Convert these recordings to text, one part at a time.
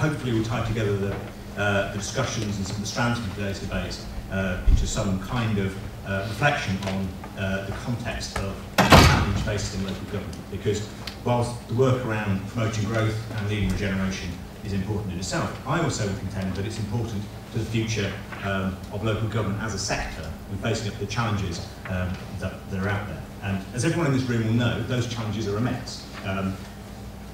hopefully we'll tie together the, uh, the discussions and some of the strands of today's debate uh, into some kind of uh, reflection on uh, the context of challenge faced in local government. Because whilst the work around promoting growth and leading regeneration is important in itself, I also would contend that it's important to the future um, of local government as a sector in facing up the challenges um, that, that are out there. And as everyone in this room will know, those challenges are immense. Um,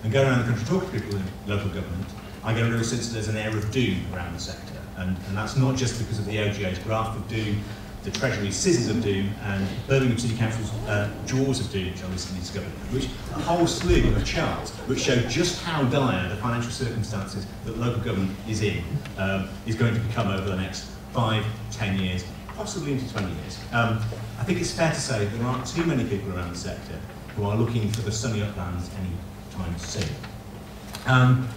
and going around the country talking to people in local government, I get a real sense that there's an air of doom around the sector. And, and that's not just because of the LGA's graph of doom, the Treasury's scissors of doom, and Birmingham City Council's uh, jaws of doom, which I recently discovered, which a whole slew of charts which show just how dire the financial circumstances that local government is in um, is going to become over the next five, ten years, possibly into 20 years. Um, I think it's fair to say there aren't too many people around the sector who are looking for the sunny uplands any time soon. Um,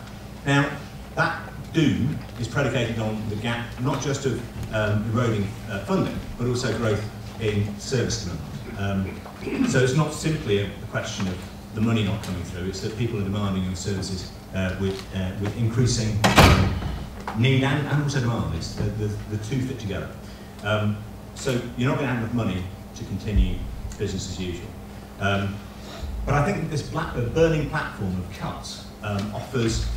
now, that doom is predicated on the gap, not just of um, eroding uh, funding, but also growth in service demand. Um, so it's not simply a, question of the money not coming through, it's that people are demanding your services uh, with, uh, with increasing um, need and, and also demand. It's the, the, the two fit together. Um, so you're not going to have enough money to continue business as usual. Um, but I think this black, burning platform of cuts um, offers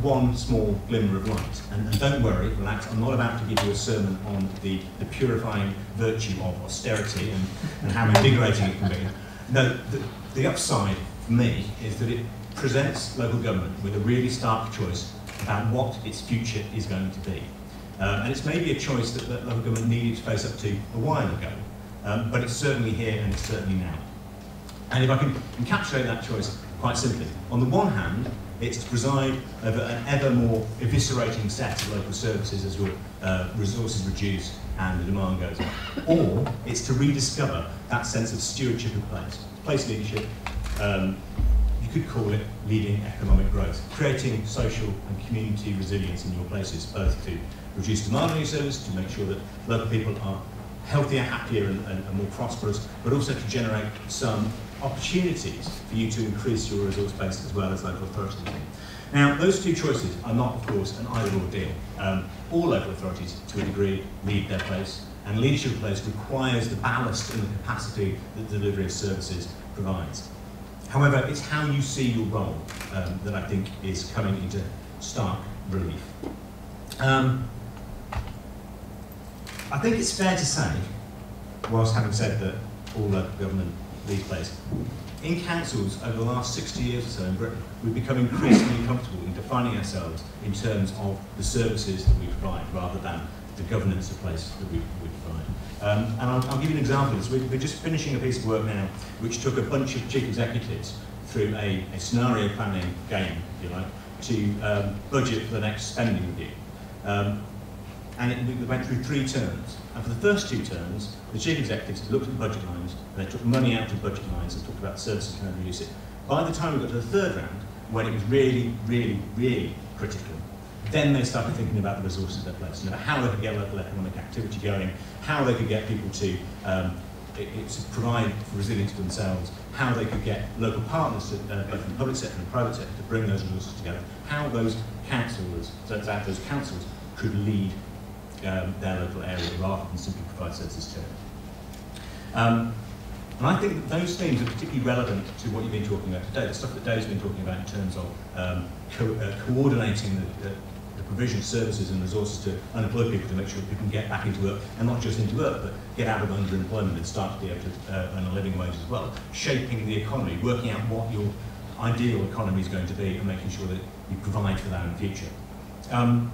one small glimmer of light. And, and, don't worry, relax, I'm not about to give you a sermon on the, the purifying virtue of austerity and, and how invigorating it can be. No, the, the upside for me is that it presents local government with a really stark choice about what its future is going to be. Um, and it's maybe a choice that, that local government needed to face up to a while ago, um, but it's certainly here and it's certainly now. And if I can encapsulate that choice quite simply, on the one hand, it's to preside over an ever more eviscerating set of local services as your uh, resources reduce and the demand goes up. Or it's to rediscover that sense of stewardship of place. Place leadership, um, you could call it leading economic growth, creating social and community resilience in your places, both to reduce demand on your service, to make sure that local people are healthier, happier and, and, and more prosperous, but also to generate some opportunities for you to increase your resource base as well as local authorities. Now, those two choices are not, of course, an either-or deal. Um, all local authorities, to a degree, need their place, and leadership place requires the ballast and the capacity that the delivery of services provides. However, it's how you see your role um, that I think is coming into stark relief. Um, I think it's fair to say, whilst having said that all local government these places. In councils, over the last 60 years or so in Britain, we've become increasingly comfortable in defining ourselves in terms of the services that we provide rather than the governance of place that we, we provide. Um, and I'll, I'll, give you an example this. We're, we're just finishing a piece of work now which took a bunch of chief executives through a, a scenario planning game, if you like, to um, budget for the next spending review. Um, and it, we went through three terms. And for the first two terms, the chief executives looked at the budget lines, and they took money out of budget lines and talked about services and how to reduce it. By the time we got to the third round, when it was really, really, really critical, then they started thinking about the resources they place, about how they could get local economic activity going, how they could get people to um, it, it's provide resilience for themselves, how they could get local partners, to, uh, both in the public sector and the private sector, to bring those resources together, how those councils, so those councils could lead um, their local area rather than simply provide services to it. Um, and I think that those themes are particularly relevant to what you've been talking about today, the stuff that Dave's been talking about in terms of um, co uh, coordinating the, the, the, provision of services and resources to unemployed people to make sure people can get back into work, and not just into work, but get out of underemployment and start to be able to uh, earn a living wage as well. Shaping the economy, working out what your ideal economy is going to be, and making sure that you provide for that in the future. Um,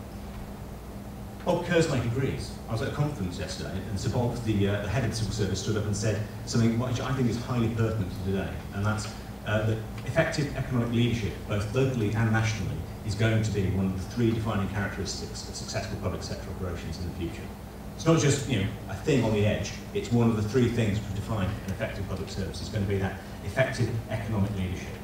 Bob Kerslake agrees. I was at a conference yesterday, and Sir Bob, the, uh, the head of the civil service, stood up and said something which I think is highly pertinent to today, and that's uh, that effective economic leadership, both locally and nationally, is going to be one of the three defining characteristics of successful public sector operations in the future. It's not just you know a thing on the edge. It's one of the three things which define an effective public service. It's going to be that effective economic leadership.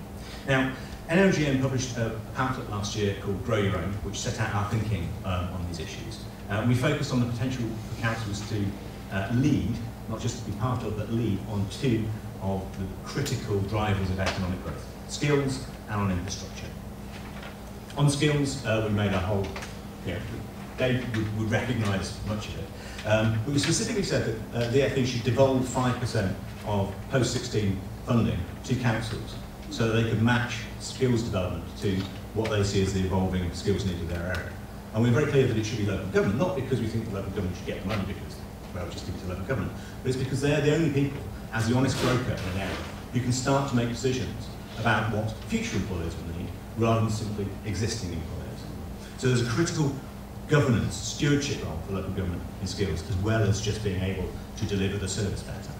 Now, NLGN published a pamphlet last year called Grow Your Own, which set out our thinking um, on these issues. Uh, we focused on the potential for councils to uh, lead, not just to be part of, but lead on two of the critical drivers of economic growth, skills and on infrastructure. On skills, uh, we made a whole, know, Dave would, would recognise much of it. Um, we specifically said that uh, the FE should devolve 5% of post-16 funding to councils so that they could match skills development to what they see as the evolving skills needs of their area. And we're very clear that it should be local government, not because we think the local government should get the money because, well, just give it to local government, but it's because they're the only people, as the honest broker in an area, who can start to make decisions about what future employers will need rather than simply existing employers. So there's a critical governance, stewardship role for local government in skills, as well as just being able to deliver the service better.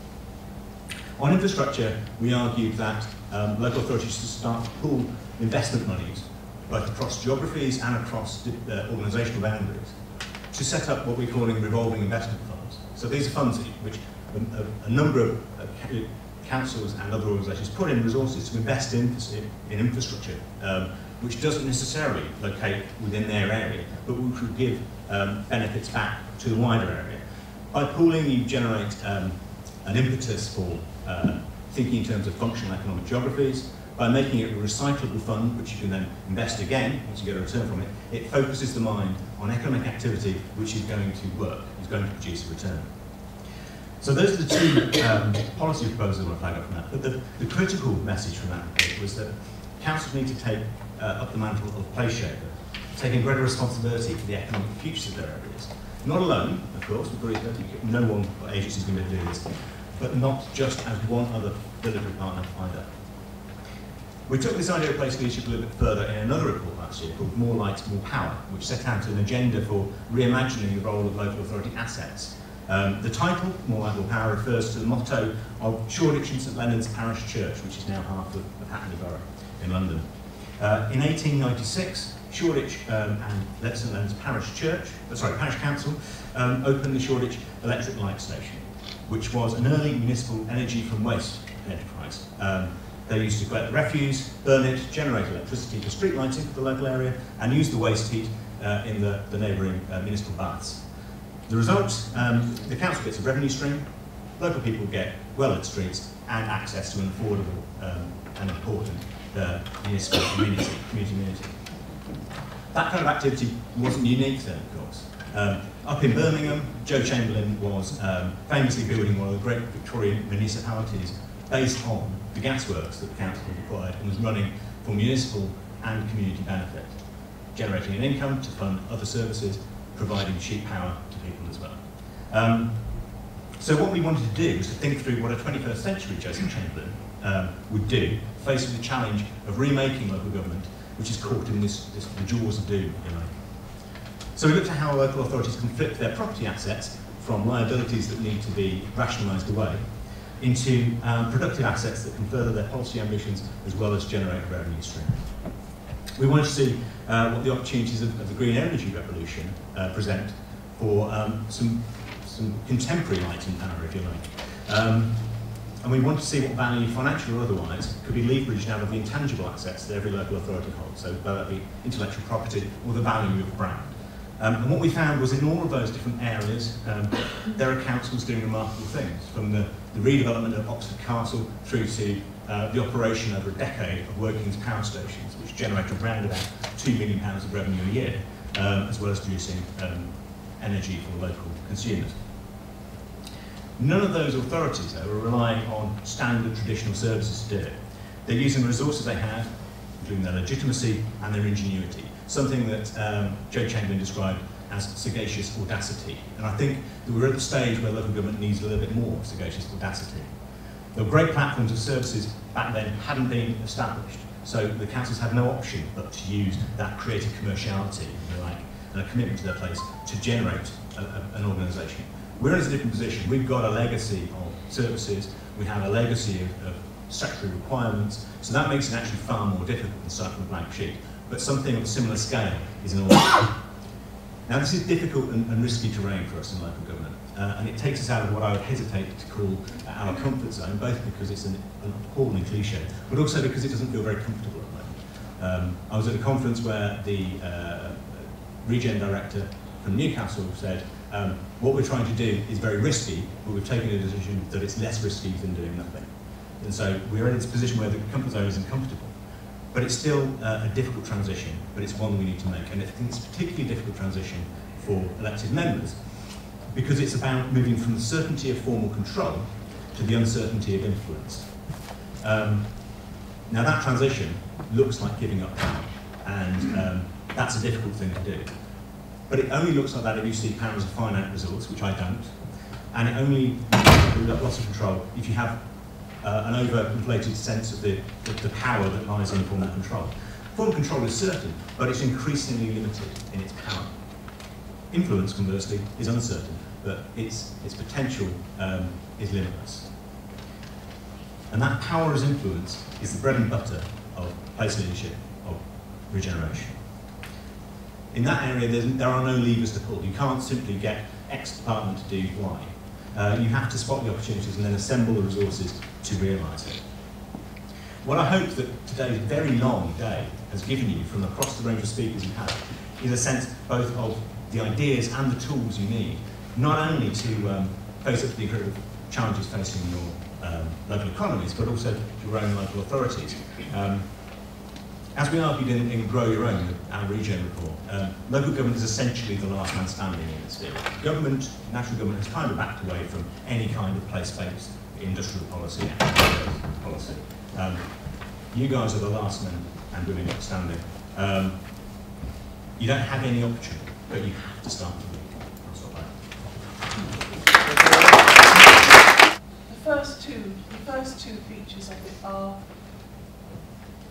On infrastructure, we argued that um, local authorities to start to pool investment monies, both across geographies and across uh, organisational boundaries, to set up what we're calling revolving investment funds. So these are funds which a, a number of uh, councils and other organisations put in resources to invest in, in infrastructure, um, which doesn't necessarily locate within their area, but which would give um, benefits back to the wider area. By pooling, you generate um, an impetus for uh, thinking in terms of functional economic geographies. By making it a recyclable fund, which you can then invest again once you get a return from it, it focuses the mind on economic activity which is going to work, is going to produce a return. So those are the two um, policy proposals I want to flag up from that. But the, the critical message from that report was that councils need to take uh, up the mantle of place shaper, taking greater responsibility for the economic futures of their areas. Not alone, of course, no one agency is going to do this, but not just as one other delivery partner either. We took this idea of place leadership a little bit further in another report last year called More Light, More Power, which set out an agenda for reimagining the role of local authority assets um, the title, More Light, More Power, refers to the motto of Shoreditch and St Leonard's Parish Church, which is now half of, of Hackney Borough in London. Uh, in 1896, Shoreditch um, and St Leonard's Parish Church, uh, sorry, Parish Council, um, opened the Shoreditch Electric Light Station, which was an early municipal energy from waste enterprise. Um, they used to collect the refuse, burn it, generate electricity for street lighting for the local area, and use the waste heat uh, in the, the neighbouring uh, municipal baths. The result, um, the council gets a revenue stream, local people get well-lit streets and access to an affordable um, and important uh, municipal community, community community. That kind of activity wasn't unique then, of course. Um, up in Birmingham, Joe Chamberlain was um, famously building one of the great Victorian municipalities based on the gasworks that the council had acquired and was running for municipal and community benefit, generating an income to fund other services providing cheap power to people as well. Um, so what we wanted to do was to think through what a 21st century Joseph Chamberlain um, would do, faced with the challenge of remaking local government, which is caught in this, this the jaws of doom, you know. So we looked at how local authorities can flip their property assets from liabilities that need to be rationalised away into um, productive assets that can further their policy ambitions as well as generate a revenue stream. We wanted to see uh, what the opportunities of, of the green energy revolution uh, present for um, some, some contemporary lighting power, if you like. Um, and we want to see what value, financial or otherwise, could be leveraged out of the intangible assets that every local authority holds, so whether that be intellectual property or the value of brand. Um, and what we found was in all of those different areas, um, there are councils doing remarkable things, from the, the redevelopment of Oxford Castle through to uh, the operation over a decade of Woking's power stations, which generate around about £2 million of revenue a year, um, as well as producing um, energy for local consumers. None of those authorities, though, are relying on standard traditional services to do it. They're using the resources they have, including their legitimacy and their ingenuity, something that um, Joe Chamberlain described as sagacious audacity. And I think that we're at the stage where local government needs a little bit more sagacious audacity. The great platforms of services back then hadn't been established, so the councils had no option but to use that creative commerciality, if you like, and a commitment to their place to generate a, a, an organisation. We're in a different position. We've got a legacy of services, we have a legacy of, of statutory requirements, so that makes it actually far more difficult than starting a blank sheet. But something of a similar scale is in order. now this is difficult and, and risky terrain for us in local government uh, and it takes us out of what I would hesitate to call our comfort zone, both because it's an, an appalling cliche, but also because it doesn't feel very comfortable at the moment. Um, I was at a conference where the uh, regen director from Newcastle said, um, what we're trying to do is very risky, but we've taken a decision that it's less risky than doing nothing. And so we're in this position where the comfort zone is uncomfortable. But it's still uh, a difficult transition, but it's one we need to make. And I think it's a particularly difficult transition for elected members because it's about moving from the certainty of formal control to the uncertainty of influence. Um, now that transition looks like giving up power, and um, that's a difficult thing to do. But it only looks like that if you see power as a finite resource, which I don't, and it only looks like loss of control if you have uh, an overinflated sense of the, the, power that lies in formal control. Formal control is certain, but it's increasingly limited in its power. Influence, conversely, is uncertain, but its, its potential um, is limitless. And that power as influence is the bread and butter of place leadership, of regeneration. In that area, there are no levers to pull. You can't simply get X department to do Y. Uh, you have to spot the opportunities and then assemble the resources to realise it. What I hope that today's very long day has given you from across the range of speakers you've had is a sense both of the ideas and the tools you need, not only to um, face up to the incredible challenges facing your um, local economies, but also your own local authorities. Um, as we argued in, in Grow Your Own, our region report, um, local government is essentially the last man standing in this field. Government, national government, has kind of backed away from any kind of place-based industrial policy, policy. Um, you guys are the last men and women standing. Um, you don't have any option, but you have to start to The first two, the first two features of it are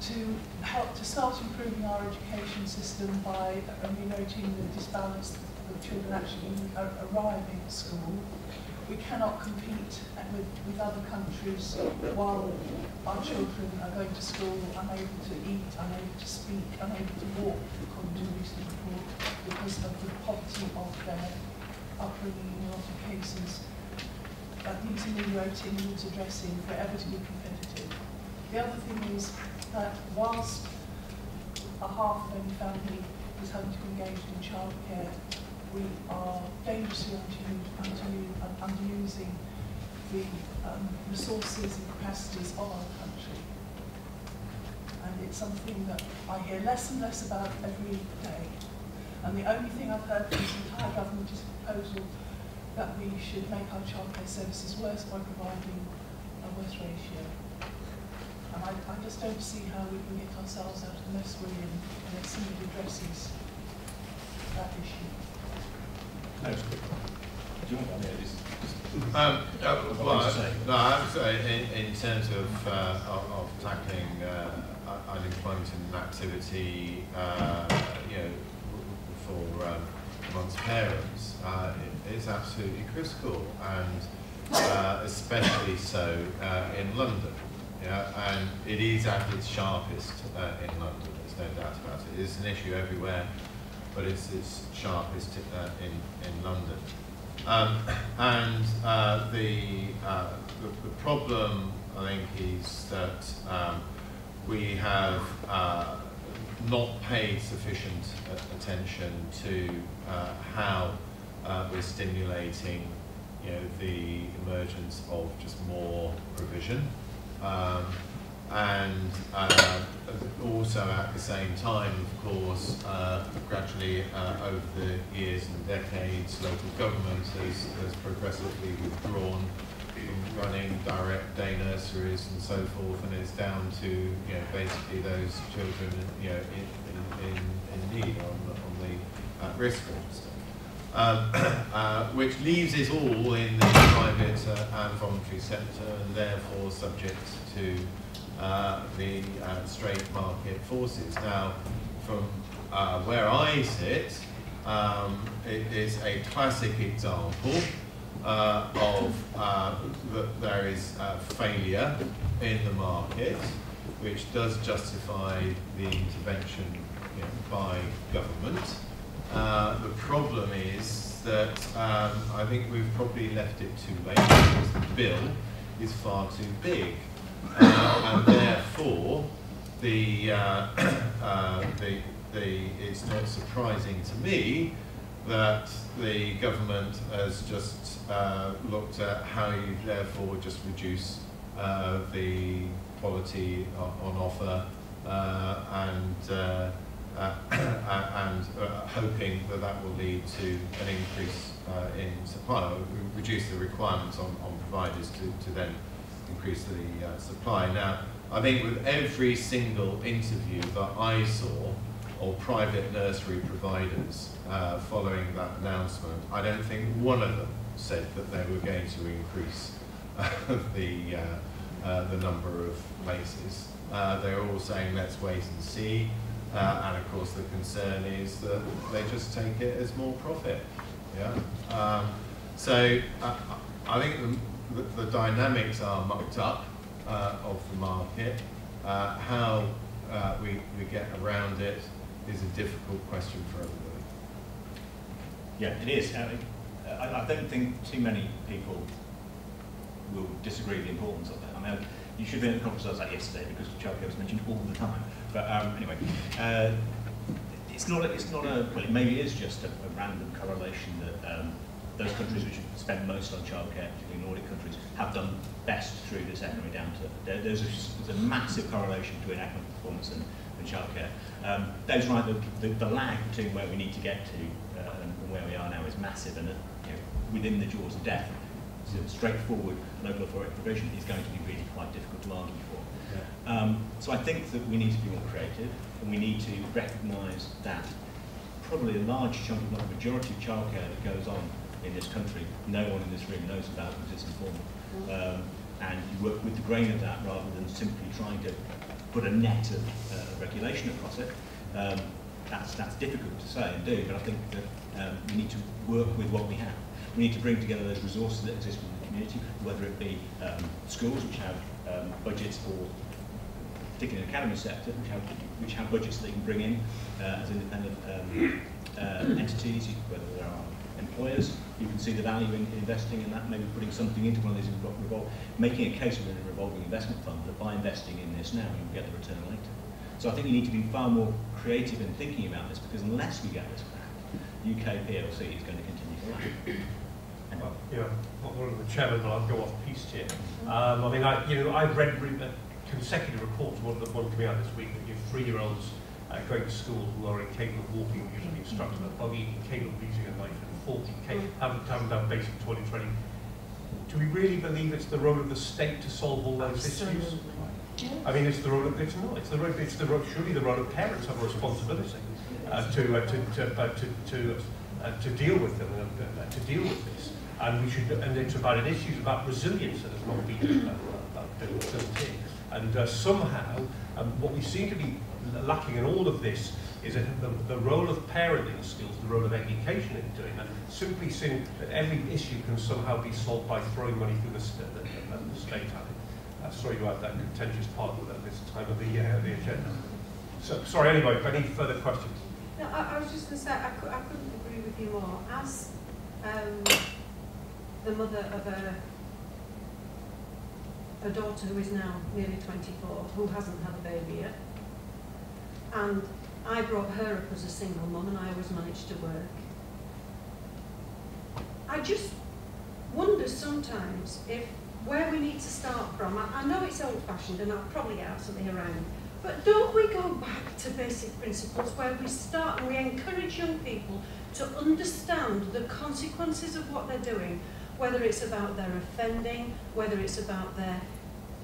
to help to start improving our education system by uh, ameliorating the disbalance of children actually arriving at school. We cannot compete with, with other countries while our children are going to school unable to eat, unable to speak, unable to walk, a recent report, because of the poverty of their upbringing in a lot of cases. That needs ameliorating, needs addressing for ever to be competitive. The other thing is that whilst a half of family is having to engage in childcare, we are dangerously underusing the um, resources and capacities of our country. And it's something that I hear less and less about every day. And the only thing I've heard from this entire government is a proposal that we should make our childcare services worse by providing a worse ratio. And I, I just don't see how we can get ourselves out of the mess we're in unless somebody addresses that issue. No, Do you want that? Yeah, um, uh, well, no, I would say in, in terms of, uh, of, of tackling uh, unemployment and activity, uh, you know, for um, amongst parents, uh, it is absolutely critical, and uh, especially so uh, in London. Yeah, and it is at its sharpest uh, in London, there's no doubt about it. It's an issue everywhere, but it's its sharpest uh, in, in London. Um, and uh, the, uh, the, the, problem, I think, is that um, we have uh, not paid sufficient uh, attention to how we're stimulating you know, the emergence of just more provision um, and uh, also at the same time, of course, uh, gradually uh, over the years and decades, local government has, has progressively withdrawn from running direct day nurseries and so forth, and it's down to you know basically those children you know in, in, in need on, on the at risk register um, uh, which leaves it all in the private uh, and voluntary sector and therefore subject to uh, the uh, straight market forces. Now, from uh, where I sit, um, it is a classic example uh, of that there is failure in the market, which does justify the intervention you know, by government. Uh, the problem is that um, I think we've probably left it too late because the bill is far too big. Uh, and therefore, the, uh, uh, the, the, it's not surprising to me that the government has just uh, looked at how you therefore just reduce the quality on offer and uh, uh, and uh, hoping that that will lead to an increase uh, in supply, or reduce the requirements on, on providers to, to then increase the uh, supply. Now, I think with every single interview that I saw, or private nursery providers uh, following that announcement, I don't think one of them said that they were going to increase the, the number of places. They're all saying let's wait and see. And of course the concern is that they just take it as more profit. Yeah. Um, so uh, I think the, the, the, dynamics are mucked up uh, of the market. Uh, how we, we get around it is a difficult question for everybody. Yeah, it is. I, I don't think too many people will disagree with the importance of it. I mean, you should have been at the conference I was at yesterday because childcare was mentioned all the time. But um, anyway, uh, it's not. A, it's not a. Well, it maybe is just a, a random correlation that um, those countries which spend most on childcare, particularly Nordic countries, have done best through this economic downturn. There, there's, a, there's a massive correlation between economic performance and, and childcare. Um, those right, the, the, the lag between where we need to get to uh, and where we are now is massive, and uh, you know, within the jaws of death, so straightforward local authority provision is going to be really quite difficult to argue for. Yeah. Um, so I think that we need to be more creative, and we need to recognise that probably a large chunk of the majority of childcare that goes on in this country, no one in this room knows about because it's informal. Um, and you work with the grain of that rather than simply trying to put a net of uh, regulation across it. Um, that's, that's difficult to say and do, but I think that um, we need to work with what we have. We need to bring together those resources that exist within the community, whether it be um, schools which have um, budgets for particularly the academy sector, which have, which have budgets that they can bring in uh, as independent um, uh, entities, whether there are employers you can see the value in, in investing in that, maybe putting something into one of these revol making a case within a revolving investment fund that by investing in this now, you'll get the return later. So I think you need to be far more creative in thinking about this because unless we get this UK PLC is going to continue to. Well, you know, not one of the chairman, but I'll go off piece here. Um, I mean, I, you know, I've read consecutive reports, one of the one coming out this week, that you three-year-olds uh, going to school who are incapable of walking, usually instructed a buggy, incapable of using a knife, and 40k, haven't, haven't done basic 2020. Do we really believe it's the role of the state to solve all those Absolutely. issues? I mean, it's the role of, it's not, it's the role, it's the role, surely the role of parents have a responsibility uh, to, uh, to, to, uh, to, to, uh, to deal with them, uh, uh, to deal with this. And we should, and it's about an issue about resilience that has not been uh, uh, built in. And uh, somehow, um, what we seem to be lacking in all of this is that the, the role of parenting skills, the role of education in doing that, simply seeing that every issue can somehow be solved by throwing money through the, st the, the, the state at it. Uh, sorry to add that contentious part at this time of the, uh, the agenda. So, sorry, anyway, any further questions? No, I, I was just going to say, I, could, I couldn't agree with you more. As um, the mother of a, a daughter who is now nearly 24, who hasn't had a baby yet, and I brought her up as a single mum and I always managed to work. I just wonder sometimes if where we need to start from, I, I know it's old fashioned and I'll probably get something around, but don't we go back to basic principles where we start and we encourage young people to understand the consequences of what they're doing, whether it's about their offending, whether it's about their,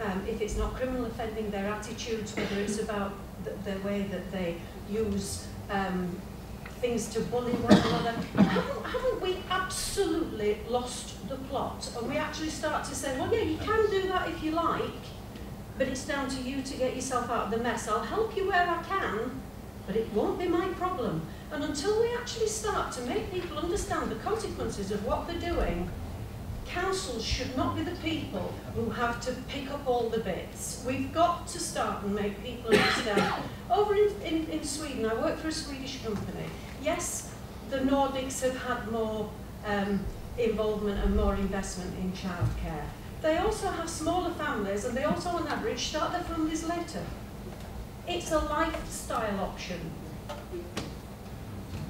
um, if it's not criminal offending, their attitudes, whether it's about the, the way that they use um, things to bully one another. haven't, haven't we absolutely lost the plot? And we actually start to say, well, yeah, you can do that if you like, but it's down to you to get yourself out of the mess. I'll help you where I can, but it won't be my problem. And until we actually start to make people understand the consequences of what they're doing, councils should not be the people who have to pick up all the bits. We've got to start and make people understand. Over in, in, in Sweden, I work for a Swedish company. Yes, the Nordics have had more um, involvement and more investment in childcare. They also have smaller families and they also on average start their families later. It's a lifestyle option.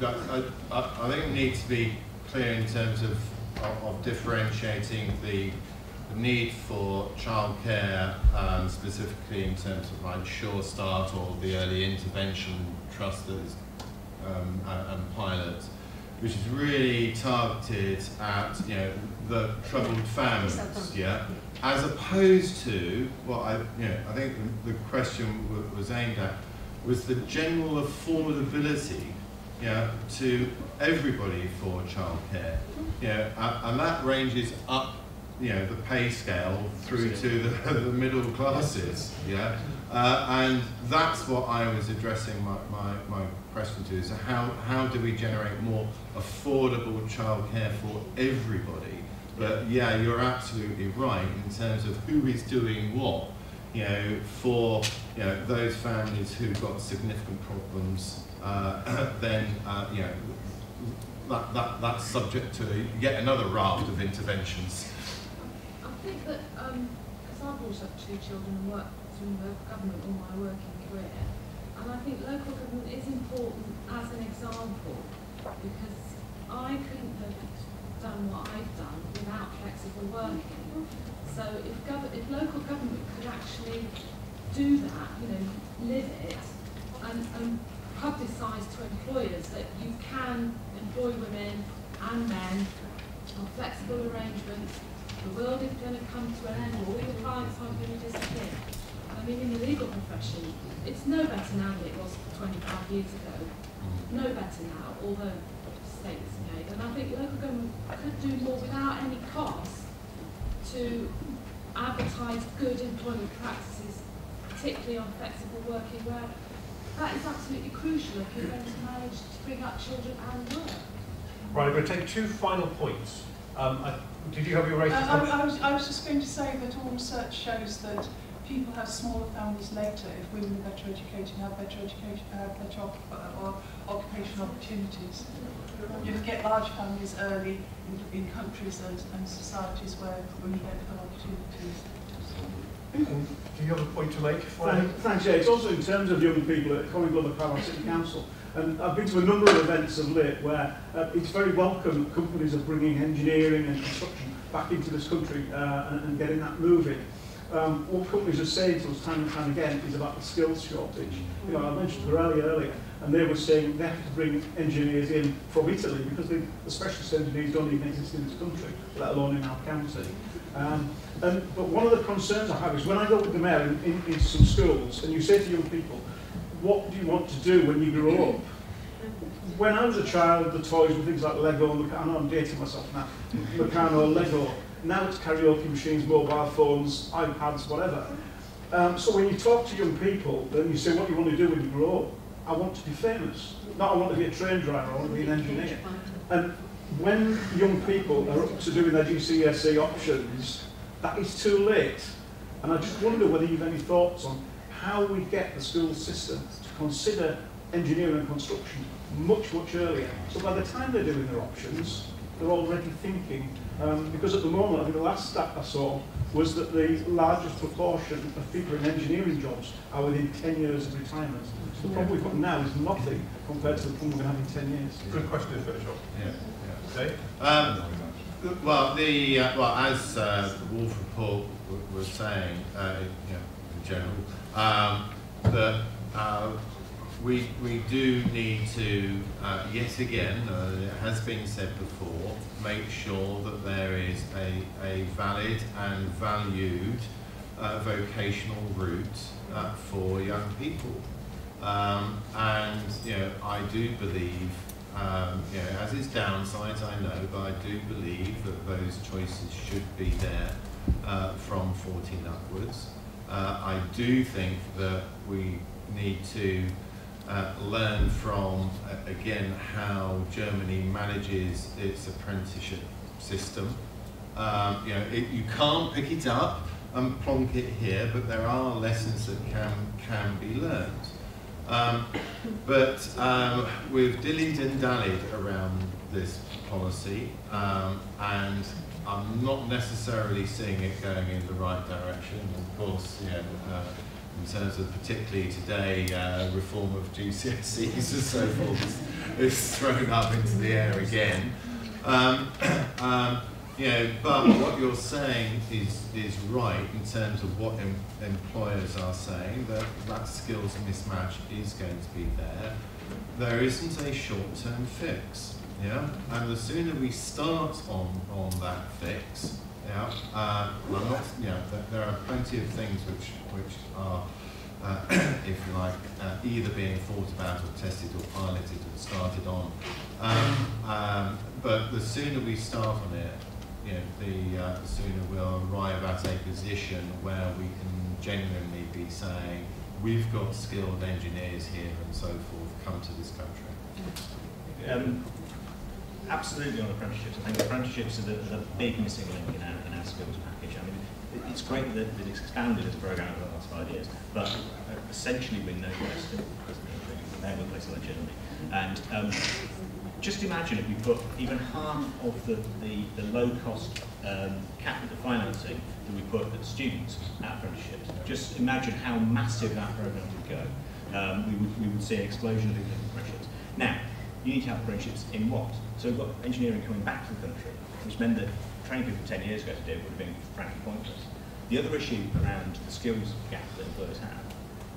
I, I, I think it needs to be clear in terms of of, of differentiating the need for childcare, um, specifically in terms of like Sure Start or the early intervention trusters um, and, and pilots, which is really targeted at you know the troubled families, yeah, as opposed to what I you know I think the, the question was aimed at was the general affordability yeah, to everybody for childcare. Yeah, and that ranges up, you know, the pay scale through to the, the middle classes. Yeah, uh, and that's what I was addressing my, my, my question to. So how how do we generate more affordable childcare for everybody? But yeah, you're absolutely right in terms of who is doing what you know, for you know, those families who've got significant problems, uh, then uh, you know, that, that, that's subject to yet another raft of interventions. I think that, because I've brought up two children and worked through local government all my working career, and I think local government is important as an example because I couldn't have done what I've done without flexible working. So if, if local government could actually do that, you know, live it, and, and publicise to employers that you can employ women and men on flexible arrangements, the world is going to come to an end, all your clients aren't going to disappear. I mean, in the legal profession, it's no better now than it was 25 years ago. No better now, although states made. And I think local government could do more without any cost to advertise good employment practices, particularly on flexible working, where that is absolutely crucial if you're going to manage to bring up children and work. Right, I'm going to take two final points. Um, I, did you have your race? Uh, I, I, was, I was just going to say that all research shows that people have smaller families later if women are better educated and have better education, have better uh, occupational opportunities. You get large families early in, in countries and, and societies where women don't have opportunities. do you have a point to make? Thank, thanks, yeah. It's also in terms of young people at Conwy Glover Palace City Council. And I've been to a number of events of late where uh, it's very welcome that companies are bringing engineering and construction back into this country uh, and, and getting that moving. Um, what companies are saying to us time and time again is about the skills shortage. You know, I mentioned Pirelli earlier, and they were saying they have to bring engineers in from Italy because they, the specialist engineers don't even exist in this country, let alone in our county. Um, and, but one of the concerns I have is when I go with the mayor in, in, in some schools, and you say to young people, what do you want to do when you grow up? When I was a child, the toys were things like Lego, I know I'm dating myself now, Meccano, Lego, now it's karaoke machines, mobile phones, iPads, whatever. Um, so when you talk to young people, then you say, what do you want to do when you grow up? I want to be famous. Not I want to be a train driver, I want to be an engineer. And when young people are up to doing their GCSE options, that is too late. And I just wonder whether you've any thoughts on how we get the school system to consider engineering and construction much, much earlier. So by the time they're doing their options, they're already thinking um, because at the moment, I think the last stat I saw was that the largest proportion of people in engineering jobs are within 10 years of retirement. So the problem we've got now is nothing compared to the problem we're going to have in 10 years. Good question to finish off. Yeah. yeah. Um, well, the uh, well, as uh, the Wolf report was saying, uh, you know, in general, um, that uh, we, we do need to, uh, yet again, uh, it has been said before, make sure that there is a, a valid and valued uh, vocational route uh, for young people. Um, and, you know, I do believe, um, you know, as its downsides I know, but I do believe that those choices should be there uh, from 14 upwards. Uh, I do think that we need to uh, learn from, uh, again, how Germany manages its apprenticeship system. Um, you know, it, you can't pick it up and plonk it here, but there are lessons that can, can be learned. Um, but um, we've dillied and dallied around this policy, um, and I'm not necessarily seeing it going in the right direction. Of course, know, uh, in terms of particularly today, uh, reform of GCSEs and so forth is thrown up into the air again. Um, um, You know, but what you're saying is is right in terms of what em employers are saying that that skills mismatch is going to be there. There isn't a short-term fix. Yeah, and the sooner we start on on that fix, yeah, uh, not, you know, there, there are plenty of things which which are uh, if you like, uh, either being thought about or tested or piloted or started on. Um, um, but the sooner we start on it, you know, the, uh, the sooner we'll arrive at a position where we can genuinely be saying, we've got skilled engineers here and so forth, come to this country. Um, absolutely on apprenticeships. I think apprenticeships are the, the big missing link in our, in our skills package. I mean, it's great that, that it's expanded as a programme over the last five years, but essentially we're no less than never place legitimately. And um, just imagine if we put even half of the, the, the low-cost um, capital financing that we put at students at apprenticeships. Just imagine how massive that program would go. Um, we, would, we would see an explosion of apprenticeships. Now, you need to have apprenticeships in what? So we've got engineering coming back to the country, which meant that training people 10 years ago to do would have been frankly pointless. The other issue around the skills gap that employers have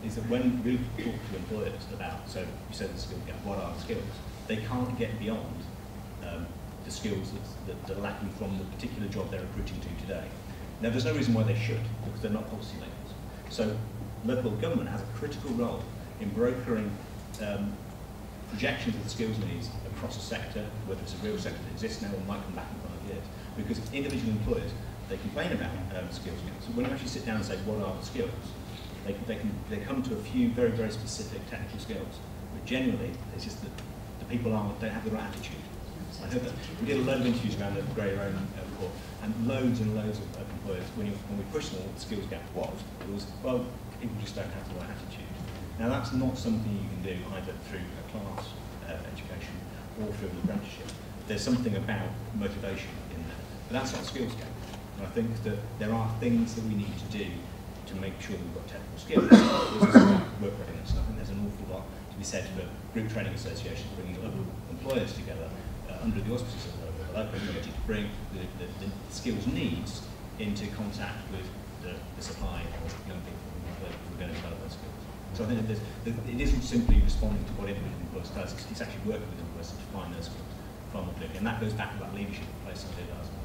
is that when we talk to employers about, so you said the skill gap, what are the skills? They can't get beyond um, the skills that, that, are lacking from the particular job they're recruiting to today. Now, there's no reason why they should, because they're not policy makers. So local government has a critical role in brokering um, projections of the skills needs across a sector, whether it's a real sector that exists now or might come back in five years. Because individual employers, they complain about um, skills gaps. So when you actually sit down and say, what are the skills? They, they, can, they come to a few very, very specific technical skills. But generally, it's just that the people aren't, don't have the right attitude. I that. We did a load of interviews around the Grow Your Own uh, report, and loads and loads of, of employers, when, you, when we pushed them what the skills gap was, it was, well, people just don't have the right attitude. Now, that's not something you can do either through a class uh, education or through an apprenticeship. There's something about motivation in there, but that's not skills gap. And I think that there are things that we need to do to make sure we've got technical skills. work readiness. I think there's an awful lot to be said for group training associations bringing local employers together uh, under the auspices of the local community to bring the, the, the, skills needs into contact with the, the supply of young people who are going to develop those skills. So I think that it isn't simply responding to what individual employers does, it's, actually working with employers to find those far more clearly. And that goes back to that leadership place somebody does.